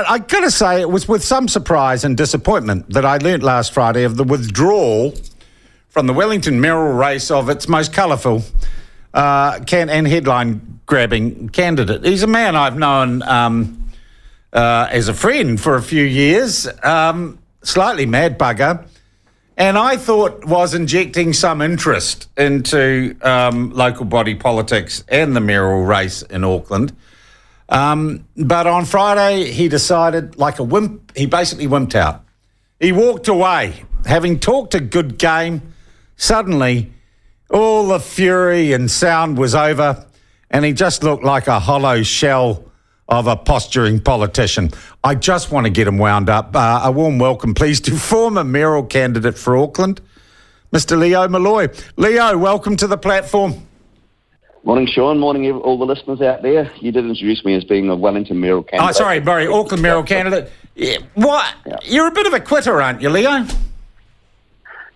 right, I got to say, it was with some surprise and disappointment that I learnt last Friday of the withdrawal from the Wellington Mayoral race of its most colourful uh, can and headline grabbing candidate. He's a man I've known um, uh, as a friend for a few years, um, slightly mad bugger, and I thought was injecting some interest into um, local body politics and the mayoral race in Auckland. Um, but on Friday, he decided, like a wimp, he basically wimped out. He walked away, having talked a good game. Suddenly, all the fury and sound was over, and he just looked like a hollow shell of a posturing politician. I just want to get him wound up. Uh, a warm welcome, please, to former mayoral candidate for Auckland, Mr. Leo Molloy. Leo, welcome to the platform. Morning, Sean. Morning, all the listeners out there. You did introduce me as being a Wellington mayoral candidate. Oh, sorry, Barry, Auckland mayoral candidate. Yeah, what? Yeah. You're a bit of a quitter, aren't you, Leo?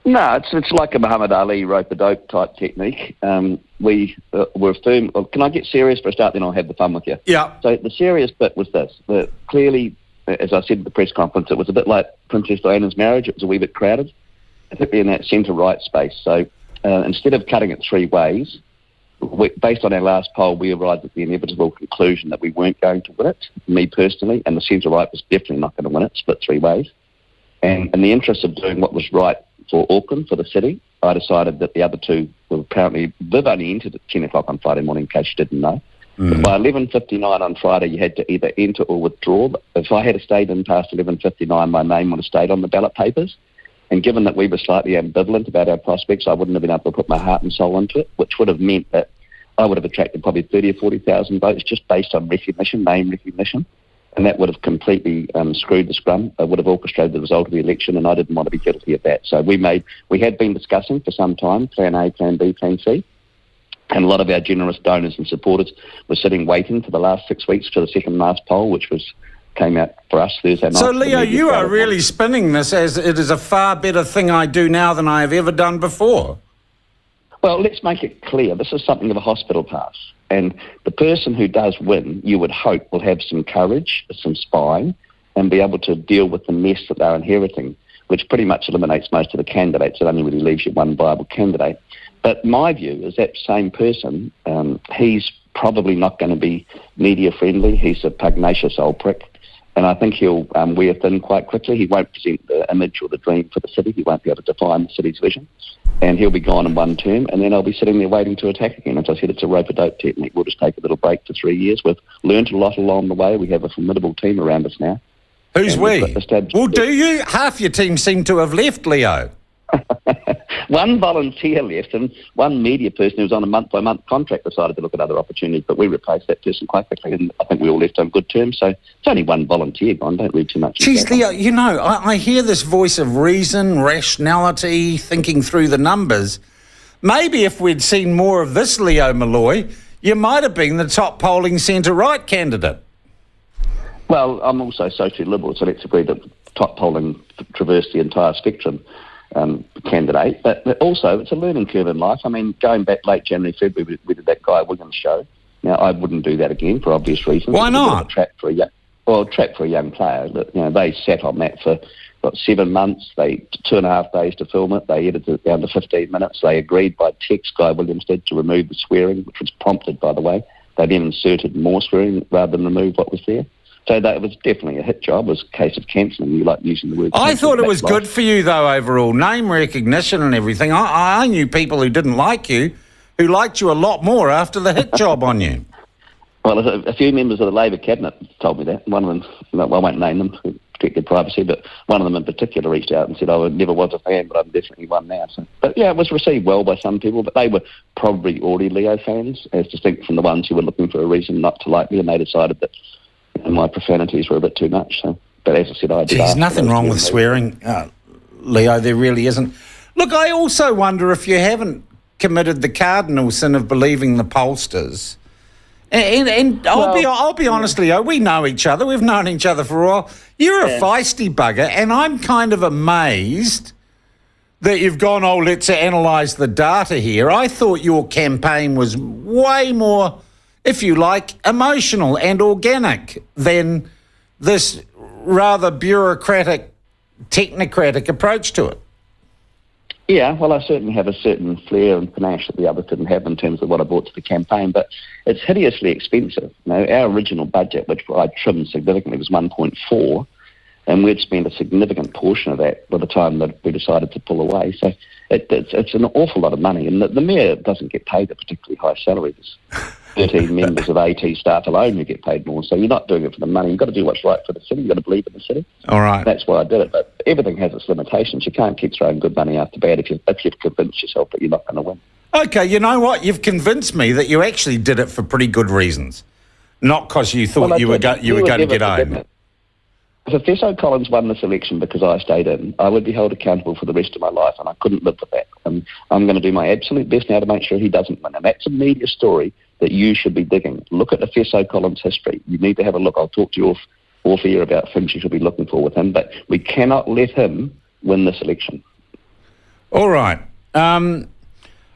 No, it's it's like a Muhammad Ali rope a dope type technique. Um, we uh, were firm. Well, can I get serious for a start? Then I'll have the fun with you. Yeah. So the serious bit was this: that clearly, as I said at the press conference, it was a bit like Princess Diana's marriage. It was a wee bit crowded, particularly in that centre right space. So uh, instead of cutting it three ways, we, based on our last poll, we arrived at the inevitable conclusion that we weren't going to win it. Me personally, and the centre right was definitely not going to win it. Split three ways. And in the interest of doing what was right for Auckland, for the city, I decided that the other two were apparently, Viv only entered at 10 o'clock on Friday morning, in case you didn't know. Mm. By 11.59 on Friday, you had to either enter or withdraw. If I had stayed in past 11.59, my name would have stayed on the ballot papers. And given that we were slightly ambivalent about our prospects, I wouldn't have been able to put my heart and soul into it, which would have meant that I would have attracted probably 30 or 40,000 votes just based on recognition, name recognition and that would have completely um, screwed the scrum. It would have orchestrated the result of the election, and I didn't want to be guilty of that. So we made, we had been discussing for some time Plan A, Plan B, Plan C, and a lot of our generous donors and supporters were sitting waiting for the last six weeks for the second last poll, which was came out for us Thursday night. So, Leo, you are really spinning this as it is a far better thing I do now than I have ever done before. Well, let's make it clear. This is something of a hospital pass. And the person who does win, you would hope, will have some courage, some spine, and be able to deal with the mess that they're inheriting, which pretty much eliminates most of the candidates. It only really leaves you one viable candidate. But my view is that same person, um, he's probably not going to be media friendly. He's a pugnacious old prick. And I think he'll um, wear thin quite quickly. He won't present the image or the dream for the city. He won't be able to define the city's vision and he'll be gone in one term, and then I'll be sitting there waiting to attack again. As I said, it's a rope a dope technique. We'll just take a little break for three years. We've learned a lot along the way. We have a formidable team around us now. Who's we? Well, do you? Half your team seem to have left, Leo. One volunteer left, and one media person who was on a month by month contract decided to look at other opportunities, but we replaced that person quite quickly, and I think we all left on good terms. So it's only one volunteer gone. Don't read too much. Geez, Leo, you know, I, I hear this voice of reason, rationality, thinking through the numbers. Maybe if we'd seen more of this Leo Molloy, you might have been the top polling centre right candidate. Well, I'm also socially liberal, so let's agree that top polling traversed the entire spectrum um, candidate. But, but, also, it's a learning curve in life. I mean, going back late January, February, we, we did that Guy Williams show. Now, I wouldn't do that again for obvious reasons. Why not? trap for a young, well, trap for a young player. You know, they sat on that for what, seven months. They two and a half days to film it. They edited it down to 15 minutes. They agreed by text, Guy Williams did, to remove the swearing, which was prompted, by the way. They then inserted more swearing rather than remove what was there. So that was definitely a hit job. It was a case of cancelling. You like using the word. I thought it was good for you though overall, name recognition and everything. I, I knew people who didn't like you, who liked you a lot more after the hit job on you. Well, a, few members of the Labor cabinet told me that. One of them, well, I won't name them protect their privacy, but one of them in particular reached out and said, oh, "I never was a fan, but I'm definitely one now." So, but yeah, it was received well by some people, but they were probably already Leo fans, as distinct from the ones who were looking for a reason not to like me, and they decided that and my profanities were a bit too much. So, but as I said, I did. There's nothing wrong with swearing, uh, Leo. There really isn't. Look, I also wonder if you haven't committed the cardinal sin of believing the pollsters. And, and, and I'll be I'll be honest, Leo. We know each other. We've known each other for a while. You're yeah. a feisty bugger, and I'm kind of amazed that you've gone. Oh, let's analyse the data here. I thought your campaign was way more if you like, emotional and organic than this rather bureaucratic, technocratic approach to it. Yeah, well, I certainly have a certain flair and panache that the others didn't have in terms of what I brought to the campaign, but it's hideously expensive. You know, our original budget, which I trimmed significantly, was 1.4, and we'd spent a significant portion of that by the time that we decided to pull away. So it, it's, it's an awful lot of money, and the, the mayor doesn't get paid a particularly high salary. There's 13 members of AT staff alone who get paid more, so you're not doing it for the money. You've got to do what's right for the city. You've got to believe in the city. All right. That's why I did it. But everything has its limitations. You can't keep throwing good money after bad if, you, if you've convinced yourself that you're not going to win. Okay, you know what? You've convinced me that you actually did it for pretty good reasons, not because you thought Well, you were go- you were going to get home. If Fesso Collins won this election because I stayed in, I would be held accountable for the rest of my life, and I couldn't live with that. And I'm going to do my absolute best now to make sure he doesn't win. And that's a media story that you should be digging. Look at the Fesso Collins history. You need to have a look. I'll talk to you off, off air about things you should be looking for with him, but we cannot let him win this election. All right. Um,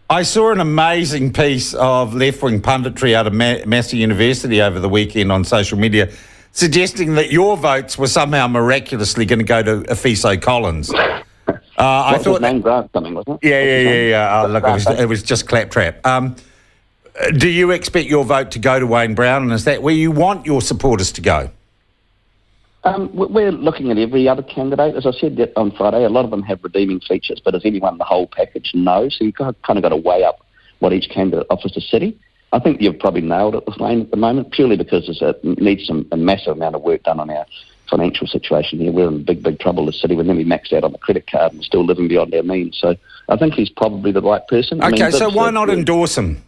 I saw an amazing piece of left wing punditry out of Ma- Massey University over the weekend on social media suggesting that your votes were somehow miraculously going to go to Efeso Collins. Uh, I thought that. name Grant something, wasn't it? Yeah, yeah, yeah, yeah. Oh, look, it was, it was just claptrap. Um, do you expect your vote to go to Wayne Brown, and is that where you want your supporters to go? Um, we- we're looking at every other candidate. As I said on Friday, a lot of them have redeeming features, but is anyone the whole package? No. So you've kind of got to weigh up what each candidate offers the city. I think you've probably nailed it with Wayne at the moment, purely because it needs some, a massive amount of work done on our financial situation here. We're in big, big trouble as a city. We're nearly maxed out on the credit card and still living beyond our means. So I think he's probably the right person. I Okay, mean, so why not endorse him?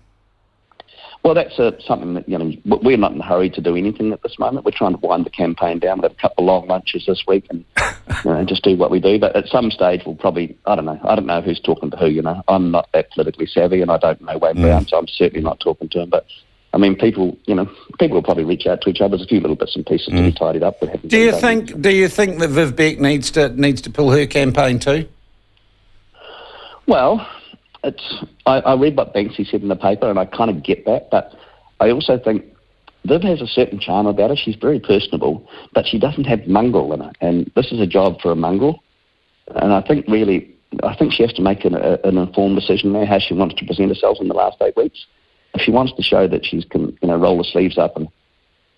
Well, that's uh, something that, you know, we're not in a hurry to do anything at this moment. We're trying to wind the campaign down. We've had a couple of long lunches this week and you know, just do what we do. But at some stage, we'll probably, I don't know, I don't know who's talking to who, you know. I'm not that politically savvy and I don't know Wayne Brown, so I'm certainly not talking to him. But, I mean, people, you know, people will probably reach out to each other. There's a few little bits and pieces to be tidied up. Do you think? Do you think that Viv Beck needs to needs to pull her campaign too? Well, it's I, I read what Banksy said in the paper, and I kind of get that, but I also think Viv has a certain charm about her. She's very personable, but she doesn't have mongrel in her, and this is a job for a mongrel. And I think really, I think she has to make an, a, an informed decision there how she wants to present herself in the last eight weeks. If she wants to show that she's can you know roll the sleeves up and,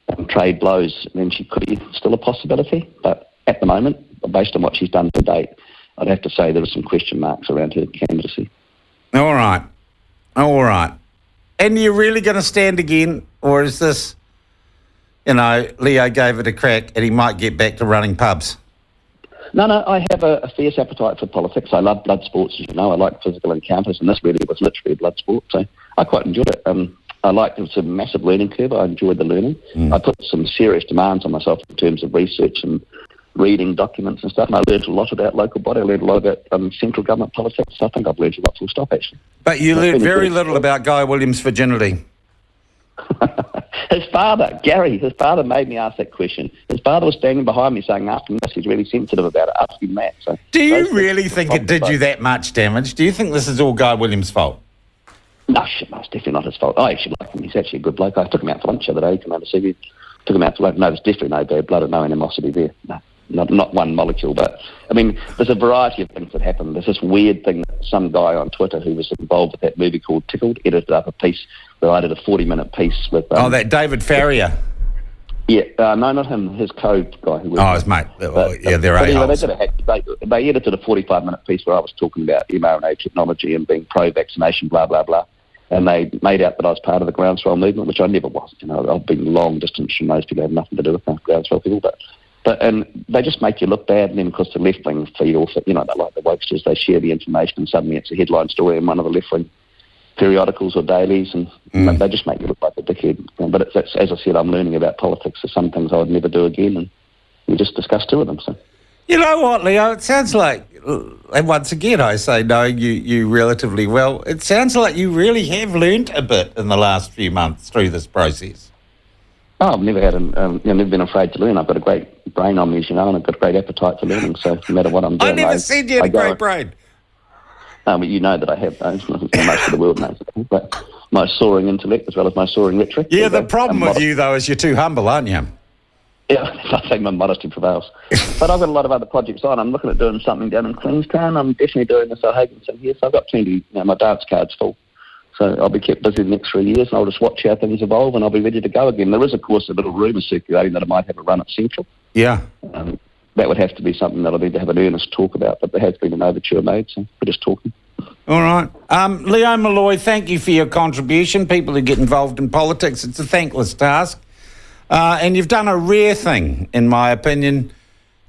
and trade blows, then she could be still a possibility. But at the moment, based on what she's done to date, I'd have to say there are some question marks around her candidacy. All right, all right. And you're really going to stand again, or is this, you know, Leo gave it a crack and he might get back to running pubs? No, no, I have a, a fierce appetite for politics. I love blood sports, as you know. I like physical encounters, and this really was literally a blood sport. So I quite enjoyed it. Um, I liked it. was a massive learning curve. I enjoyed the learning. I put some serious demands on myself in terms of research and reading documents and stuff. And I learned a lot about local body. I learned a lot about um, central government politics. I think I've learned a lot full stop, actually. But you learned very little about Guy Williams' virginity. His father, Gary, his father made me ask that question. His father was standing behind me saying, ask him this. He's really sensitive about it. Ask him that. So Do you really think it did you that much damage? Do you think this is all Guy Williams' fault? No, shit, no, it's definitely not his fault. I actually like him. He's actually a good bloke. I took him out for lunch the other day. He came out to see me. Took him out for lunch. No, there's definitely no bad blood and no animosity there. No, not, not one molecule. But, I mean, there's a variety of things that happen. There's this weird thing that some guy on Twitter who was involved with that movie called Tickled edited up a piece where I did a 40-minute piece with... Um, Oh, that David Farrier. Yeah, uh, no, not him. His code guy. Who was Oh, his mate. Oh, yeah, they're but anyway, they, did a, hack- they, they edited a 45 minute piece where I was talking about mRNA technology and being pro vaccination, blah, blah, blah. And they made out that I was part of the groundswell movement, which I never was. You know, I've been long distance from those people, have nothing to do with the groundswell people. But, but and they just make you look bad. And then, of course, the left wing feed off it. You know, they like the wokesters, they share the information, and suddenly it's a headline story in one of the left wing periodicals or dailies, and they just make you look like a dickhead. But it's, it's, as I said, I'm learning about politics. There's some things I would never do again, and we just discussed two of them. So. You know what, Leo? It sounds like, and once again, I say knowing you, you relatively well, it sounds like you really have learnt a bit in the last few months through this process. Oh, I've never had an, um, you know, never been afraid to learn. I've got a great brain on me, as you know, and I've got a great appetite for learning. So no matter what I'm doing, I never said you had I a great brain. Um, you know that I have those. Most of the world knows that. But my soaring intellect as well as my soaring rhetoric. Yeah, the problem with you, though, is you're too humble, aren't you? Yeah, I think my modesty prevails. but I've got a lot of other projects on. I'm looking at doing something down in Queenstown. I'm definitely doing this O'Haganson here. So I've got plenty, you know, my dance card's full. So I'll be kept busy the next three years and I'll just watch how things evolve and I'll be ready to go again. There is, of course, a little rumour circulating that I might have a run at Central. Yeah. Um, that would have to be something that I'll need to have an earnest talk about, but there has been an overture made, so we're just talking. All right. Um, Leo Molloy, thank you for your contribution. People who get involved in politics, it's a thankless task. Uh, and you've done a rare thing, in my opinion.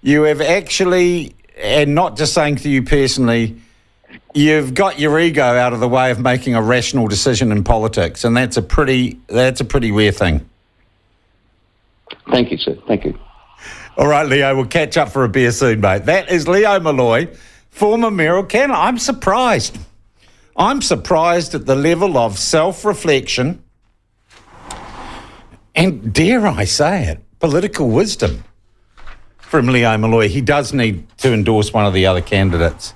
You have actually, and not just saying to you personally, you've got your ego out of the way of making a rational decision in politics, and that's a pretty that's a pretty rare thing. Thank you, sir. Thank you. All right, Leo, we'll catch up for a beer soon, mate. That is Leo Molloy, former mayor of Canada. I'm surprised. I'm surprised at the level of self reflection and, dare I say it, political wisdom from Leo Molloy. He does need to endorse one of the other candidates.